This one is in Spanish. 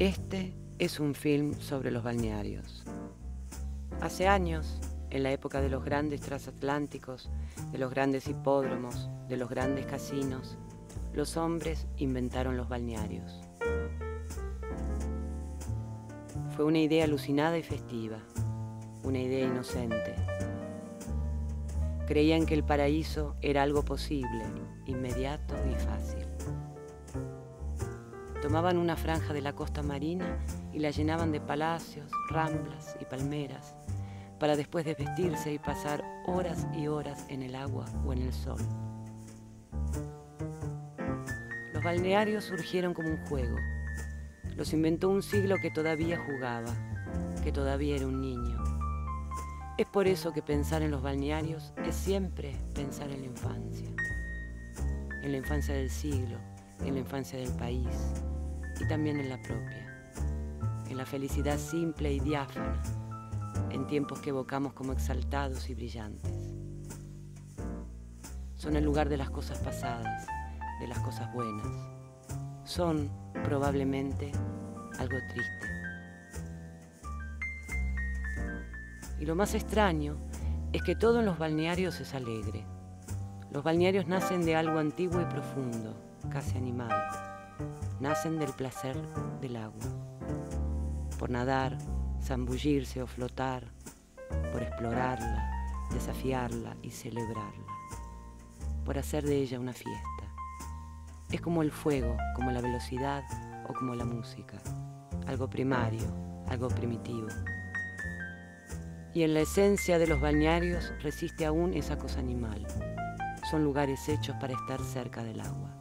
Este es un film sobre los balnearios. Hace años, en la época de los grandes transatlánticos, de los grandes hipódromos, de los grandes casinos, los hombres inventaron los balnearios. Fue una idea alucinada y festiva, una idea inocente. Creían que el paraíso era algo posible, inmediato y fácil. Tomaban una franja de la costa marina y la llenaban de palacios, ramblas y palmeras, para después desvestirse y pasar horas y horas en el agua o en el sol. Los balnearios surgieron como un juego. Los inventó un siglo que todavía jugaba, que todavía era un niño. Es por eso que pensar en los balnearios es siempre pensar en la infancia, en la infancia del siglo, en la infancia del país, y también en la propia, en la felicidad simple y diáfana, en tiempos que evocamos como exaltados y brillantes. Son el lugar de las cosas pasadas, de las cosas buenas. Son, probablemente, algo triste. Y lo más extraño es que todo en los balnearios es alegre. Los balnearios nacen de algo antiguo y profundo, casi animal nacen del placer del agua, por nadar, zambullirse o flotar, por explorarla, desafiarla y celebrarla, por hacer de ella una fiesta. Es como el fuego, como la velocidad o como la música, algo primario, algo primitivo. Y en la esencia de los balnearios resiste aún esa cosa animal. Son lugares hechos para estar cerca del agua.